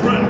Trent.